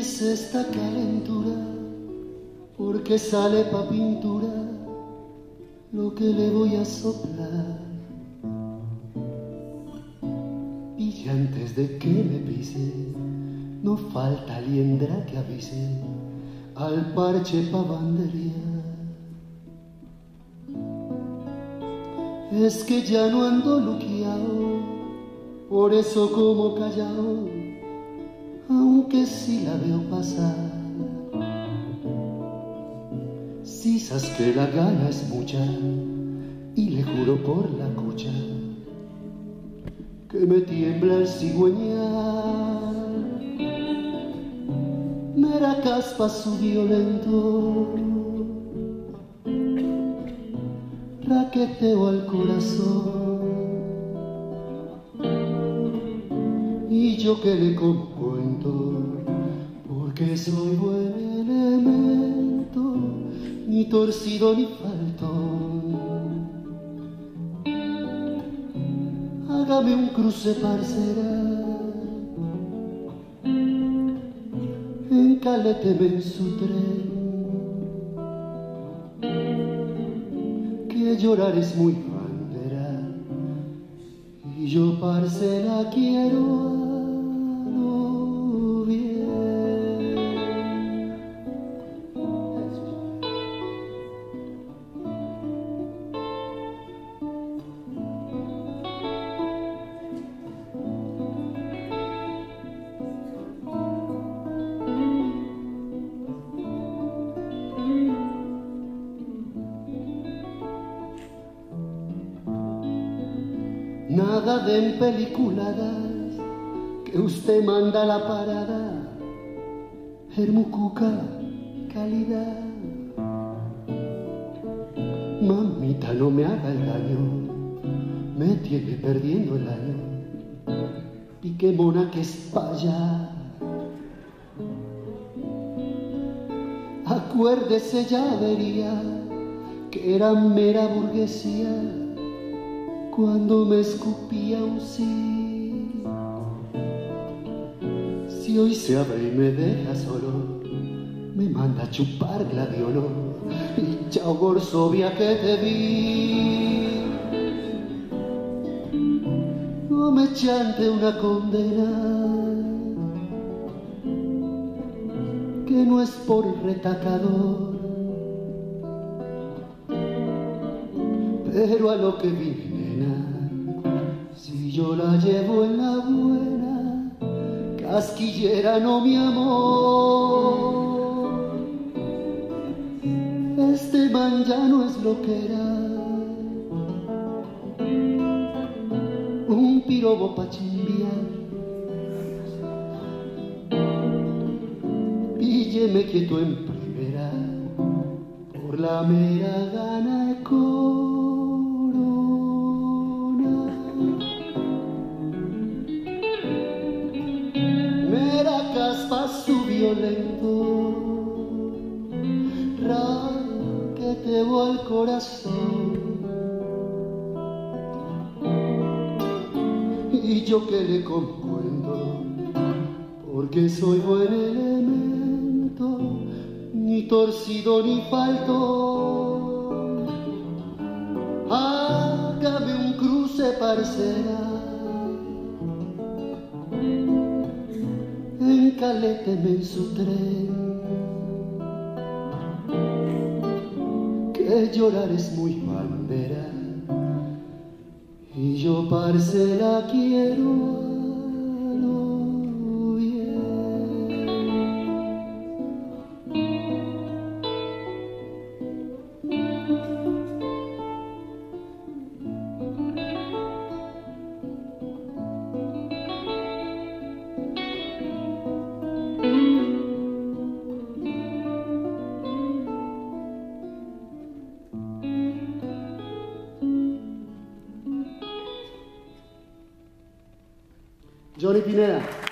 es esta calentura? Porque sale pa' pintura lo que le voy a soplar. Y antes de que me pise, no falta liendra que avise al parche pa' bandería. Es que ya no ando luqueado, por eso como callado, aunque sí la veo pasar. Si sabes que la gana es mucha, y le juro por la cucha, que me tiembla el cigüeñal. Mera caspa su violento raqueteo al corazón. Y yo que le cuento, porque soy buen elemento, ni torcido ni falto. Hágame un cruce parcera, encáleteme en su tren. Llorar es muy bandera. Y yo parcela quiero nada de peliculadas que usted manda la parada, Hermucuca, calidad. Mamita, no me haga el daño, me tiene perdiendo el año. Pique mona que es allá. Acuérdese ya vería que era mera burguesía cuando me escupía un sí. Si hoy se abre y me deja solo, me manda a chupar gladiolo y chao Gorsovia que te vi. No me chante una condena que no es por retacador, pero a lo que vi si yo la llevo en la buena, casquillera no mi amor. Este man ya no es lo que era. Un pirobo pa' chimbiar. Pílleme quieto en primera, por la mera gana de violento, raqueteo al corazón. Y yo que le compuendo, porque soy buen elemento, ni torcido ni falto. Hágame un cruce parcera caléteme en su tren. Que llorar es muy bandera y yo parcela quiero. Johnny Pineda.